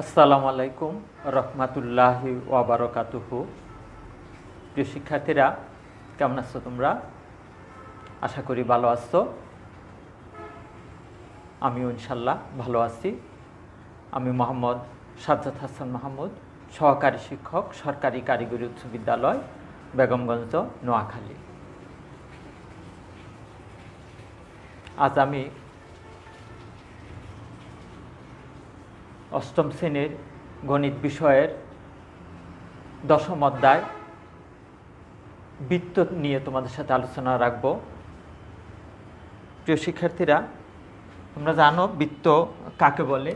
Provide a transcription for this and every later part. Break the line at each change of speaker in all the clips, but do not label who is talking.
আসসালামু আলাইকুম রহমাতুল্লাহি ওয়াবারকাতুহু প্রিয় শিক্ষার্থীরা, কেমন আছো তোমরা? আশা করি ভালো আছো। আমিও ইনশাল্লাহ ভালো আছি। আমি মোহাম্মদ সাজ্জাদ হাসান মাহমুদ, সহকারী শিক্ষক, সরকারি কারিগরি উচ্চ বিদ্যালয়, বেগমগঞ্জ, নোয়াখালী। আজ আমি অষ্টম শ্রেণির গণিত বিষয়ের দশম অধ্যায় বৃত্ত নিয়ে তোমাদের সাথে আলোচনা রাখব। প্রিয় শিক্ষার্থীরা, তোমরা জানো বৃত্ত কাকে বলে?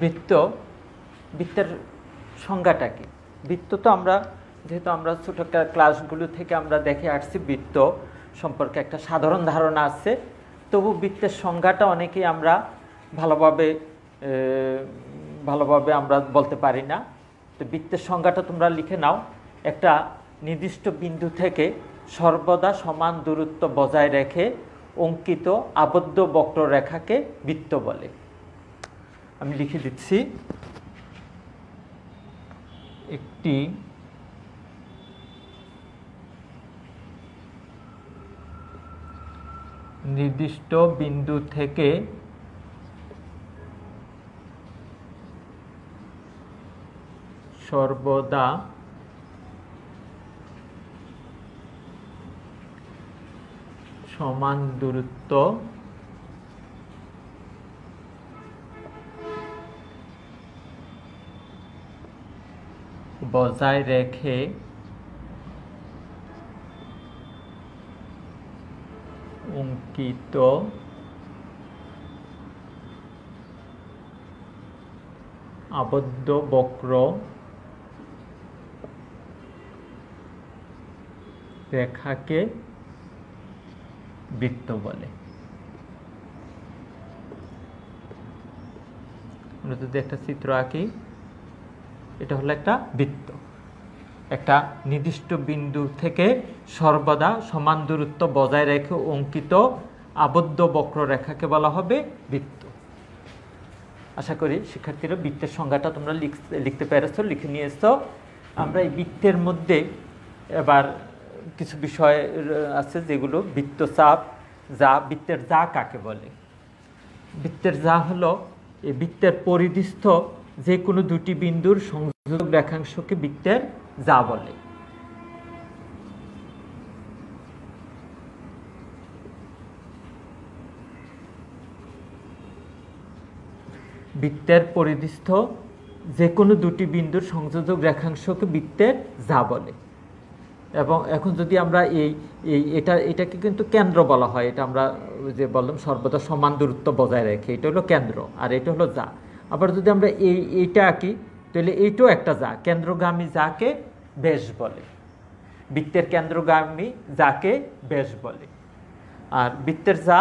বৃত্ত, বৃত্তের সংজ্ঞাটা কি? বৃত্ত তো আমরা, যেহেতু আমরা ছোটো ক্লাসগুলো থেকে আমরা দেখে আসছি বৃত্ত সম্পর্কে একটা সাধারণ ধারণা আছে। তবু বৃত্তের সংজ্ঞাটা অনেকেই আমরা ভালোভাবে ভালোভাবে আমরা বলতে পারি না। তো বৃত্তের সংজ্ঞাটা তোমরা লিখে নাও। একটা নির্দিষ্ট বিন্দু থেকে সর্বদা সমান দূরত্ব বজায় রেখে অঙ্কিত আবদ্ধ বক্ররেখাকে বৃত্ত বলে। আমি লিখে দিচ্ছি। একটি নির্দিষ্ট বিন্দু থেকে সর্বদা সমান দূরত্ব বজায় রেখে অঙ্কিত আবদ্ধ বক্র রেখাকে বৃত্ত বলে আমরা যদি একটা চিত্র আঁকি। এটা হলো একটা বৃত্ত। একটা নির্দিষ্ট বিন্দু থেকে সর্বদা সমান দূরত্ব বজায় রেখে অঙ্কিত আবদ্ধ বক্ররেখাকে বলা হবে বৃত্ত। আশা করি শিক্ষার্থীরা বৃত্তের সংজ্ঞাটা তোমরা লিখতে পেরেছ, লিখে নিয়েছ। আমরা এই বৃত্তের মধ্যে এবার কিছু বিষয় আছে যেগুলো বৃত্তচাপ যা, বৃত্তের যা কাকে বলে। বৃত্তের যা হলো, এই বৃত্তের পরিধিস্থ যে কোনো দুটি বিন্দুর সংযোগ রেখাংশকে বৃত্তের যা বলে। বৃত্তের পরিধিস্থ যে কোনো দুটি বিন্দুর সংযোজক রেখাংশকে বৃত্তের যা বলে। এবং এখন যদি আমরা এই এই, এটা, এটাকে কিন্তু কেন্দ্র বলা হয়, এটা আমরা যে বললাম সর্বদা সমান দূরত্ব বজায় রেখে, এটা হলো কেন্দ্র আর এটা হলো যা। আবার যদি আমরা এই, এইটা আঁকি, তাহলে এইটাও একটা যা, কেন্দ্রগামী যাকে বেশ বলে। বৃত্তের কেন্দ্রগামী যাকে বেশ বলে। আর বৃত্তের যা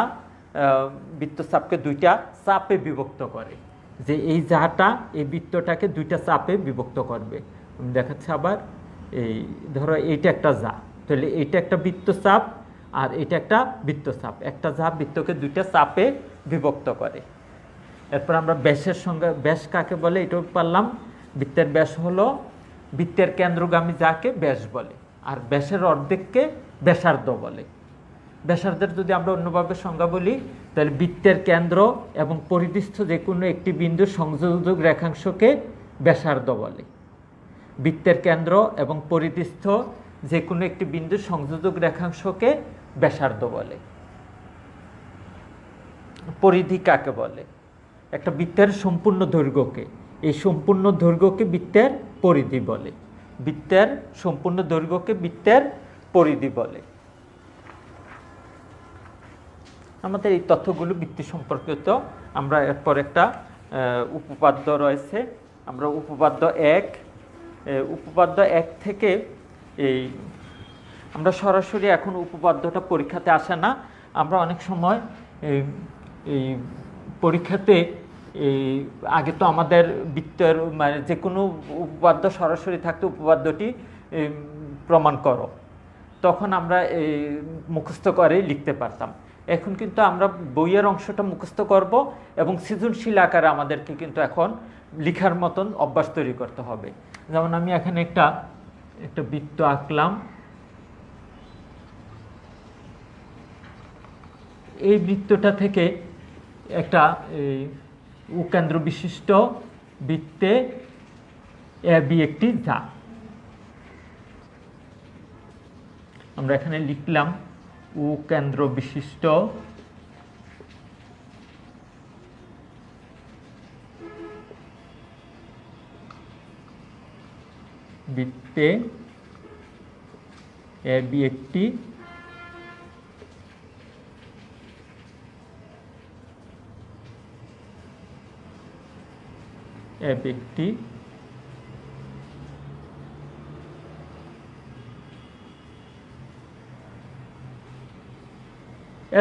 বৃত্তচাপকে দুইটা চাপে বিভক্ত করে। যে এই যাটা এই বৃত্তটাকে দুইটা চাপে বিভক্ত করবে। আমি দেখাচ্ছি আবার এই, ধরো এইটা একটা যা। তাহলে এইটা একটা বৃত্তচাপ আর এটা একটা বৃত্তচাপ একটা যা বৃত্তকে দুইটা চাপে বিভক্ত করে। এরপর আমরা ব্যাসের সঙ্গে ব্যাস কাকে বলে? এটাও পারলাম। বৃত্তের ব্যাস হলো, বৃত্তের কেন্দ্রগামী যাকে ব্যাস বলে। আর ব্যাসের অর্ধেককে ব্যাসার্ধ বলে। ব্যাসার্ধের যদি আমরা অন্যভাবে সংজ্ঞা বলি, তাহলে বৃত্তের কেন্দ্র এবং পরিধিস্থ যে কোনো একটি বিন্দুর সংযোজক রেখাংশকে ব্যাসার্ধ বলে। বৃত্তের কেন্দ্র এবং পরিধিস্থ যে কোনো একটি বিন্দুর সংযোজক রেখাংশকে ব্যাসার্ধ বলে। পরিধি কাকে বলে? একটা বৃত্তের সম্পূর্ণ দৈর্ঘ্যকে। এই সম্পূর্ণ দৈর্ঘ্যকে বৃত্তের পরিধি বলে। বৃত্তের সম্পূর্ণ দৈর্ঘ্যকে বৃত্তের পরিধি বলে। আমাদের এই তথ্যগুলো বৃত্তি সম্পর্কিত। আমরা এরপর একটা উপপাদ্য রয়েছে। আমরা উপপাদ্য এক উপপাদ্য এক থেকে এই, আমরা সরাসরি এখন উপপাদ্যটা পরীক্ষাতে আসে না। আমরা অনেক সময় এই এই পরীক্ষাতে এই আগে তো আমাদের বৃত্তের মানে যে কোনো উপপাদ্য সরাসরি থাকতে উপপাদ্যটি প্রমাণ করো। তখন আমরা এই মুখস্থ করে লিখতে পারতাম। এখন কিন্তু আমরা বইয়ের অংশটা মুখস্থ করব এবং সৃজনশীল আকারে আমাদেরকে কিন্তু এখন লিখার মতন অভ্যাস তৈরি করতে হবে। যেমন আমি এখানে একটা একটা বৃত্ত আঁকলাম। এই বৃত্তটা থেকে একটা এই উকেন্দ্র বিশিষ্ট বৃত্তে বি একটি যা আমরা এখানে লিখলাম উ কেন্দ্র বিশিষ্ট বৃত্তে এ বি একটি। এ বি একটি।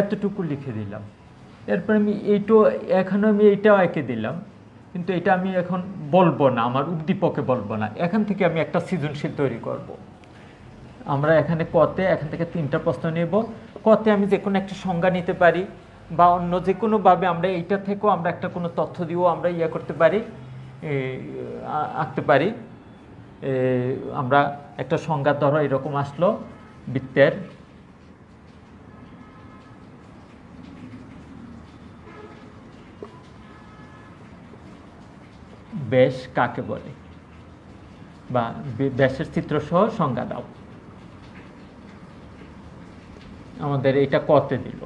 এতটুকু লিখে দিলাম। এরপর আমি এইটো এখানে আমি এইটাও এঁকে দিলাম। কিন্তু এটা আমি এখন বলব না, আমার উদ্দীপকে বলব না। এখান থেকে আমি একটা সৃজনশীল তৈরি করব। আমরা এখানে কতে, এখান থেকে তিনটা প্রশ্ন নেব। কতে আমি যে কোনো একটা সংজ্ঞা নিতে পারি, বা অন্য যে কোনোভাবে আমরা এইটা থেকেও আমরা একটা কোনো তথ্য দিয়েও আমরা ইয়ে করতে পারি আঁকতে পারি। আমরা একটা সংজ্ঞা ধরো এরকম আসলো, বৃত্তের। ব্যাস কাকে বলে? বা ব্যাসের চিত্র সহ সংজ্ঞা দাও। আমাদের এটা কতে দিল।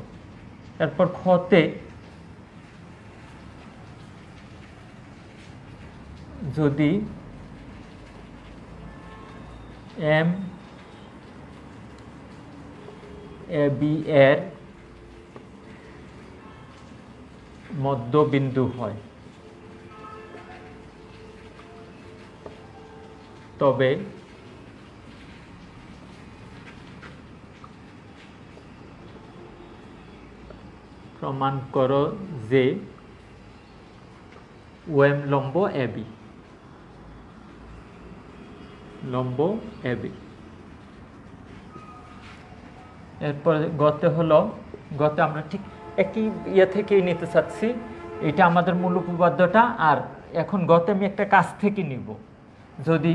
এরপর খতে যদি এম এ বি এর মধ্যবিন্দু হয় তবে প্রমাণ করো যে ওয়েম লম্ব এবি লম্ব এবি এরপরে গতে হলো, গতে আমরা ঠিক একই ইয়ে থেকেই নিতে চাচ্ছি। এটা আমাদের মূল উপপাদ্যটা, আর এখন গতে আমি একটা কাছ থেকে নিব। যদি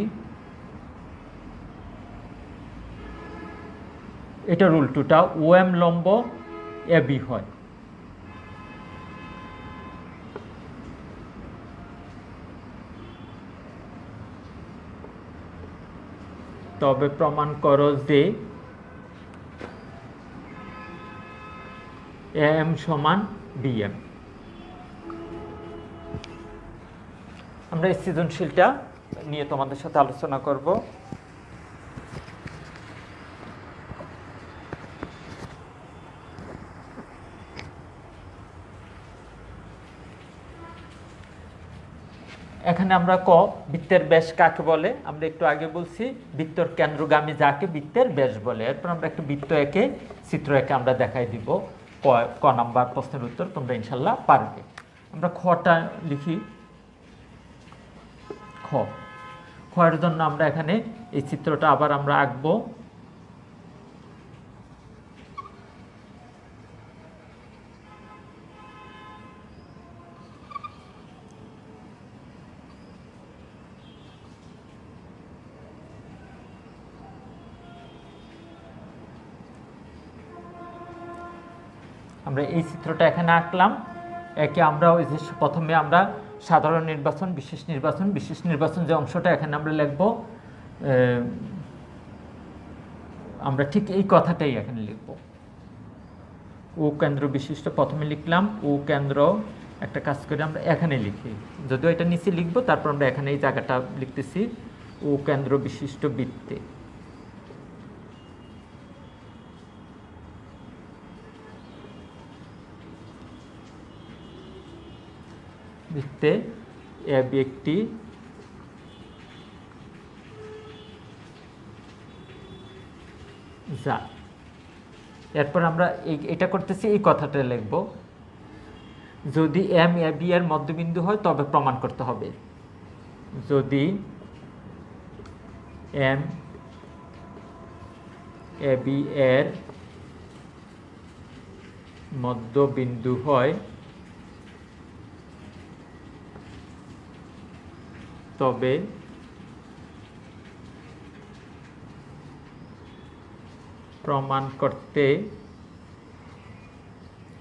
এটার উল্টোটা ওএম লম্ব এবি হয়। তবে প্রমাণ করো যে এম সমান বিএম। আমরা এই সৃজনশীলটা নিয়ে তোমাদের সাথে আলোচনা করব। এখানে আমরা ক, বৃত্তের ব্যাস কাকে বলে। আমরা একটু আগে বলছি, বৃত্তর কেন্দ্রগামী যাকে বৃত্তের ব্যাস বলে। এরপর আমরা একটু বৃত্ত একে, চিত্র একে আমরা দেখাই দিব। ক ক নাম্বার প্রশ্নের উত্তর তোমরা ইনশাল্লাহ পারবে। আমরা খটা লিখি। খ। খয়ের জন্য আমরা এখানে এই চিত্রটা আবার আমরা আঁকবো। আমরা এই চিত্রটা এখানে আঁকলাম। একে আমরা ওই যে প্রথমে আমরা সাধারণ নির্বাচন, বিশেষ নির্বাচন বিশেষ নির্বাচন যে অংশটা এখানে আমরা লিখব আমরা ঠিক এই কথাটাই এখানে লিখব। ও কেন্দ্র বিশিষ্ট প্রথমে লিখলাম, ও কেন্দ্র একটা কাজ করে আমরা এখানে লিখি। যদিও এটা নিচে লিখব, তারপর আমরা এখানে এই জায়গাটা লিখতেছি, ও কেন্দ্র বিশিষ্ট বৃত্তে। বৃত্তে এ বি একটি যা এরপর আমরা এটা করতেছি, এই কথাটা লিখব। যদি এম এ বি এর মধ্যবিন্দু হয়, তবে প্রমাণ করতে হবে। যদি এম এ বি এর মধ্যবিন্দু হয় তবে প্রমাণ করতে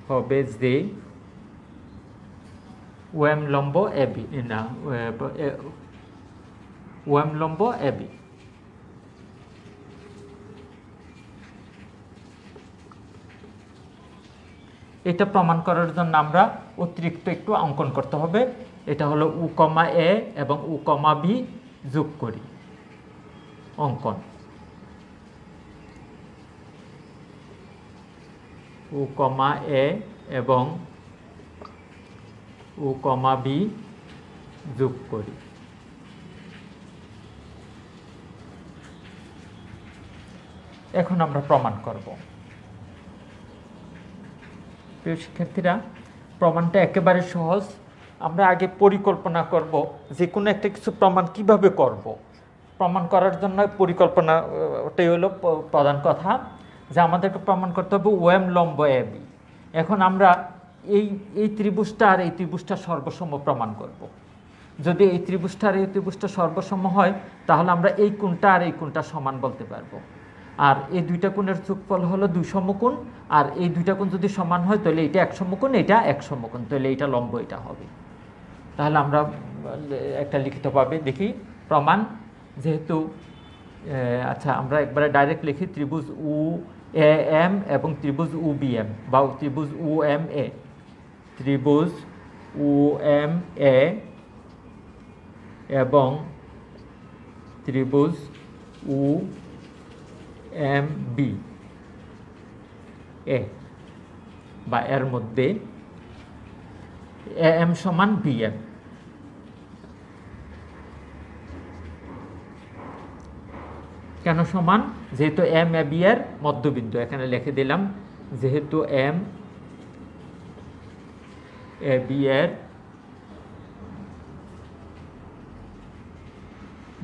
হবে যে ওএম লম্ব এবি, না ওএম লম্ব এবি। এটা প্রমাণ করার জন্য আমরা অতিরিক্ত একটু অঙ্কন করতে হবে। এটা হলো উ কমা এ এবং উ কমা বি যোগ করি। অঙ্কন। উ কমা এ এবং উ কমা বি যোগ করি। এখন আমরা প্রমাণ করব। প্রিয় শিক্ষার্থীরা, প্রমাণটা একেবারে সহজ। আমরা আগে পরিকল্পনা করব যে কোনো একটা কিছু প্রমাণ কীভাবে করব। প্রমাণ করার জন্য পরিকল্পনা আহ, ওটাই হলো প্রধান কথা যে আমাদেরকে প্রমাণ করতে হবে ওএম লম্ব এবি এখন আমরা এই এই ত্রিভুজটা আর এই ত্রিভুজটা সর্বসম প্রমাণ করব। যদি এই ত্রিভুজটা আর এই ত্রিভুজটা সর্বসম হয় তাহলে আমরা এই কোণটা আর এই কোণটা সমান বলতে পারব। আর এই দুইটা কোণের যোগফল হলো দুই সমকোণ আর এই দুইটা কোণ যদি সমান হয় তাহলে এটা এক সমকোণ এটা এক সমকোণ তাহলে এটা লম্ব এটা হবে। তাহলে আমরা একটা লিখিত পাবে দেখি। প্রমাণ, যেহেতু আচ্ছা আমরা একবারে ডাইরেক্ট লিখি, ত্রিভুজ উ, এ, এম এবং ত্রিভুজ উ, বি, এম বা ত্রিভুজ উ, এম, এ। ত্রিভুজ উ, এম, এ এবং ত্রিভুজ উ, এম, বি, এ বা এর মধ্যে এ এম সমান বি এম কেন সমান? যেহেতু এম এ বি এর মধ্যবিন্দু, এখানে লিখে দিলাম, যেহেতু এম এ বি এর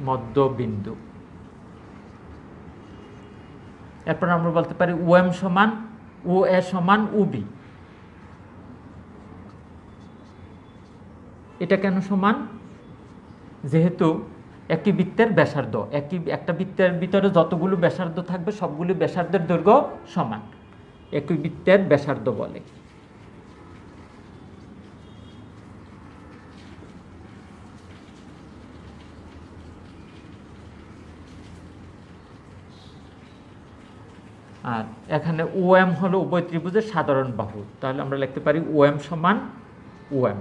মধ্যবিন্দু। এরপর আমরা বলতে পারি ও এম সমান ও এ সমান উ এটা কেন সমান? যেহেতু একটি বৃত্তের ব্যাসার্ধ একটি একটা বৃত্তের ভিতরে যতগুলো ব্যাসার্ধ থাকবে, সবগুলো ব্যাসার্ধের দৈর্ঘ্য সমান। একই বৃত্তের ব্যাসার্ধ বলে। আর এখানে ওএম হলো উভয় ত্রিভুজের সাধারণ বাহু। তাহলে আমরা লিখতে পারি ওএম সমান ওএম।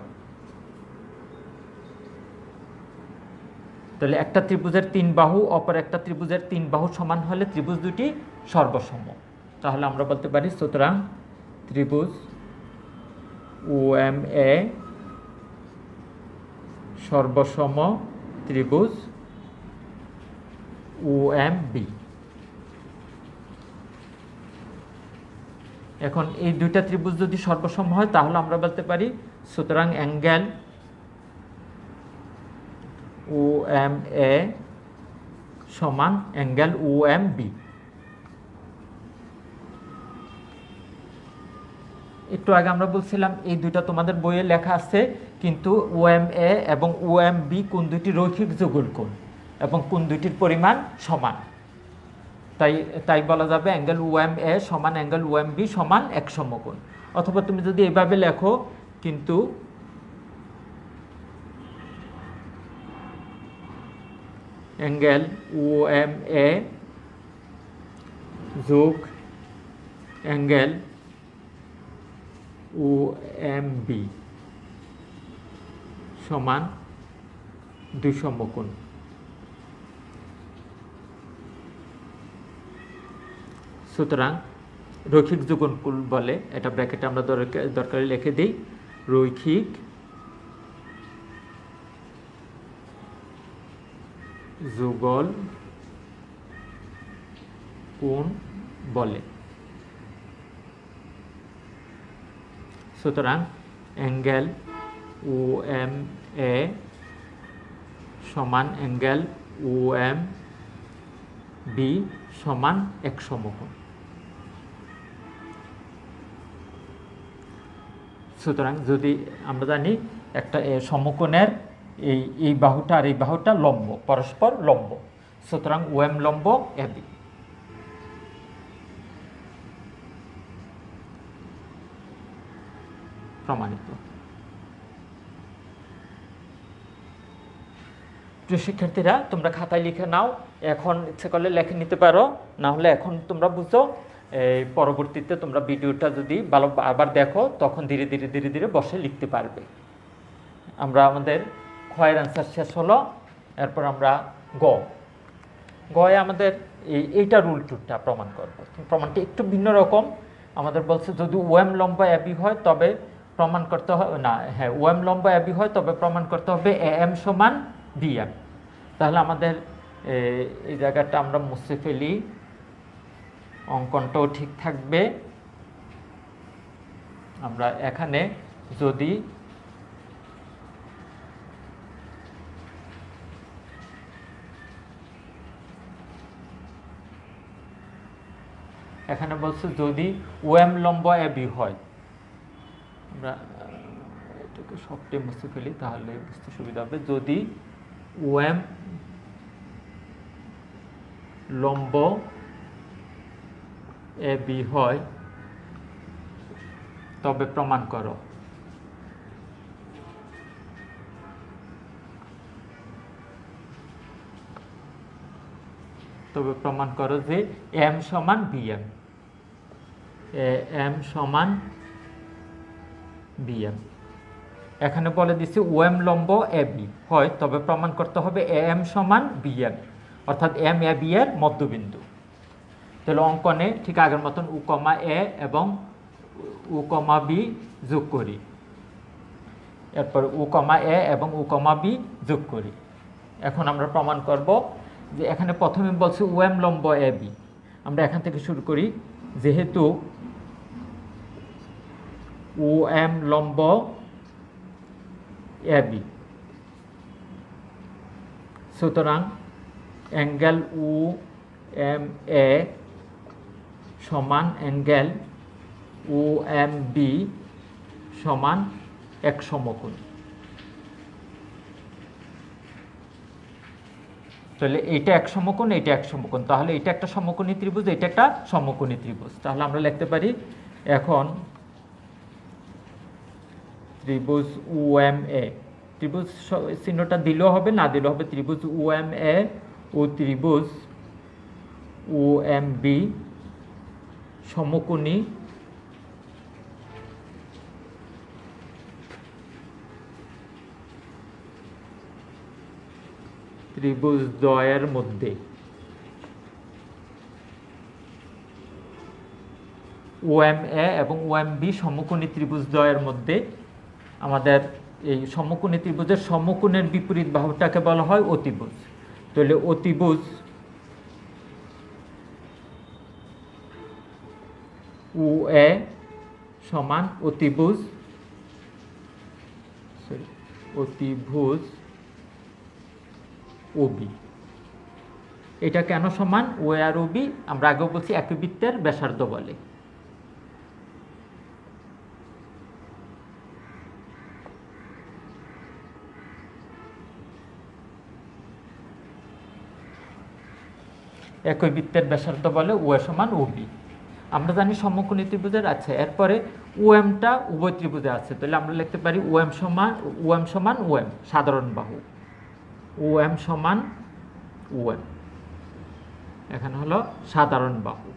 তাহলে একটা ত্রিভুজের তিন বাহু, অপর একটা ত্রিভুজের তিন বাহু সমান হলে ত্রিভুজ দুটি সর্বসম। তাহলে আমরা বলতে পারি সুতরাং ত্রিভুজ ও এম এ সর্বসম ত্রিভুজ ও এম বি এখন এই দুইটা ত্রিভুজ যদি সর্বসম হয়, তাহলে আমরা বলতে পারি সুতরাং অ্যাঙ্গেল ও এম এ সমান অ্যাঙ্গেল ও এম বি একটু আগে আমরা বলছিলাম এই দুইটা তোমাদের বইয়ে লেখা আছে, কিন্তু ও এম এ এবং ও এম বি কোন দুইটি রৈখিক যুগল কোণ এবং কোন দুইটির পরিমাণ সমান? তাই তাই বলা যাবে অ্যাঙ্গেল ও এম এ সমান অ্যাঙ্গেল ও এম বি সমান এক সমকোণ। অথবা তুমি যদি এভাবে লেখো, কিন্তু অ্যাঙ্গেল ও এম এ যোগ অ্যাঙ্গেল ও এম বি সমান দুই সমকোণ সুতরাং রৈখিক যুগলকুল বলে এটা ব্র্যাকেটে আমরা দরকারি লিখে দিই। রৈখিক যুগল কোণ বলে? সুতরাং অ্যাঙ্গেল ও এম এ সমান অ্যাঙ্গেল ও এম বি সমান এক সমকোণ সুতরাং যদি আমরা জানি একটা সমকোণের এই এই বাহুটা আর এই বাহুটা লম্ব, পরস্পর লম্ব। সুতরাং ওএম লম্ব এবি প্রমাণিত। প্রিয় শিক্ষার্থীরা, তোমরা খাতায় লিখে নাও। এখন ইচ্ছে করলে লেখে নিতে পারো। না হলে এখন তোমরা বুঝো। এই, পরবর্তীতে তোমরা ভিডিওটা যদি ভালো, আবার দেখো, তখন ধীরে ধীরে ধীরে ধীরে বসে লিখতে পারবে। আমরা আমাদের ক্ষয়ের অ্যান্সার শেষ হলো, এরপর আমরা গ। গয়ে আমাদের এই, এইটা রুল টুরটা প্রমাণ করব। প্রমাণটা একটু ভিন্ন রকম। আমাদের বলছে, যদি ওয়েম লম্বা অ্যাবি হয়, তবে প্রমাণ করতে হবে না হ্যাঁ ওয়েম লম্বা অ্যাবি হয়, তবে প্রমাণ করতে হবে এ এম সমান বি এম তাহলে আমাদের এই জায়গাটা আমরা মুছে ফেলি। অঙ্কনটাও ঠিক থাকবে। আমরা এখানে যদি এখানে বলছে যদি ওএম লম্ব এবি হয়। আমরা এটাকে সবটাই মুছে ফেলি, তাহলে বুঝতে সুবিধা হবে। যদি ওএম লম্ব এবি হয়, তবে প্রমাণ করো। তবে প্রমাণ করো যে এম সমান বিএম এম সমান বিএম এখানে বলে দিচ্ছি ওএম লম্ব এ বি। হয়, তবে প্রমাণ করতে হবে এ এম সমান বিএম অর্থাৎ এম এ বি এর মধ্যবিন্দু। তাহলে অঙ্কনে ঠিক আগের মতন উ কমা এ এবং উ কমা বি যোগ করি। এরপর উ এ এবং উ কমা বি যোগ করি। এখন আমরা প্রমাণ করব যে এখানে প্রথমে বলছে ওএম লম্ব এ বি। আমরা এখান থেকে শুরু করি, যেহেতু ও এম লম্ব এ বি সুতরাং অ্যাঙ্গেল ও এম এ সমান অ্যাঙ্গেল ও এম বি সমান এক সমকোণ। তাহলে এইটা এক সমকোণ এটা এক সমকোণ। তাহলে এটা একটা সমকোণী ত্রিভুজ এটা একটা সমকোণী ত্রিভুজ। তাহলে আমরা লিখতে পারি এখন ত্রিভুজ ও এম এ ত্রিভুজ চিহ্নটা দিলেও হবে, না দিলেও হবে। ত্রিভুজ ও এম এ ও ত্রিভুজ ও এম বি সমকোণী। ত্রিভুজ দ্বয়ের মধ্যে। ওএম এ এবং ওএম বি সমকোণী ত্রিভুজ দ্বয়ের মধ্যে। আমাদের এই সমকোণী ত্রিভুজের সমকোণের বিপরীত বাহুটাকে বলা হয় অতিভুজ। তাহলে অতিভুজ উ এ সমান অতিভুজ sorry, অতিভুজ ওবি এটা কেন সমান? ও আর ওবি আমরা আগেও বলছি একই বৃত্তের ব্যাসার্ধ বলে। একই বৃত্তের ব্যাসার্ধ বলে ও সমান ওবি আমরা জানি সমকোণী ত্রিভুজের আছে, এরপরে ওএমটা উভয় ত্রিভুজে আছে, তাহলে আমরা লিখতে পারি ওএম সমান ওএম সমান ওএম সাধারণ বাহু। ওএম সমান ওএম এখানে হলো সাধারণ বাহু।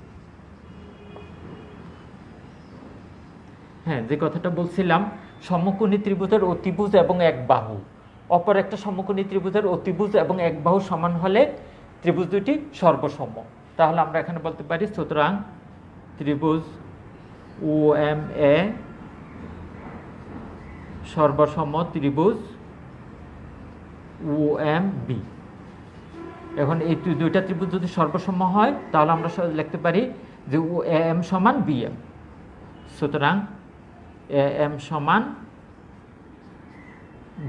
হ্যাঁ যে কথাটা বলছিলাম সমকোণী ত্রিভুজের অতিভুজ এবং এক বাহু। অপর একটা সমকোণী ত্রিভুজের অতিভুজ এবং এক বাহু সমান হলে ত্রিভুজ দুটি সর্বসম তাহলে আমরা এখানে বলতে পারি, সুতরাং ত্রিভুজ ও এম এ সর্বসম ত্রিভুজ ও এম বি এখন এই দুইটা ত্রিভুজ যদি সর্বসম হয়, তাহলে আমরা লিখতে পারি যে ও এম সমান বি এম সুতরাং এ এম সমান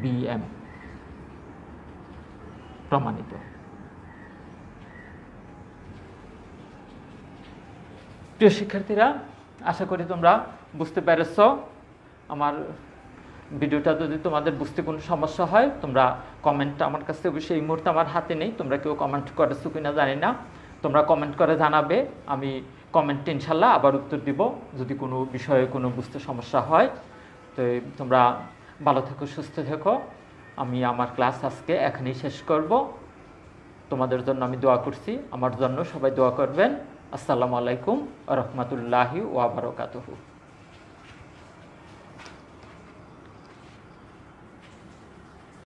বি এম প্রমাণিত। প্রিয় শিক্ষার্থীরা, আশা করি তোমরা বুঝতে পেরেছ আমার ভিডিওটা। যদি তোমাদের বুঝতে কোনো সমস্যা হয়, তোমরা কমেন্ট আমার কাছে অবশ্যই এই মুহূর্তে আমার হাতে নেই। তোমরা কেউ কমেন্ট করেছ কিনা জানি না। তোমরা কমেন্ট করে জানাবে, আমি কমেন্ট ইনশাল্লাহ আবার উত্তর দিব। যদি কোনো বিষয়ে কোনো বুঝতে সমস্যা হয়, তো তোমরা ভালো থেকো, সুস্থ থেকো। আমি আমার ক্লাস আজকে এখানেই শেষ করব। তোমাদের জন্য আমি দোয়া করছি। আমার জন্য সবাই দোয়া করবেন। আসসালামু আলাইকুম রহমতুল্লাহি ওয়াবারকাতুহু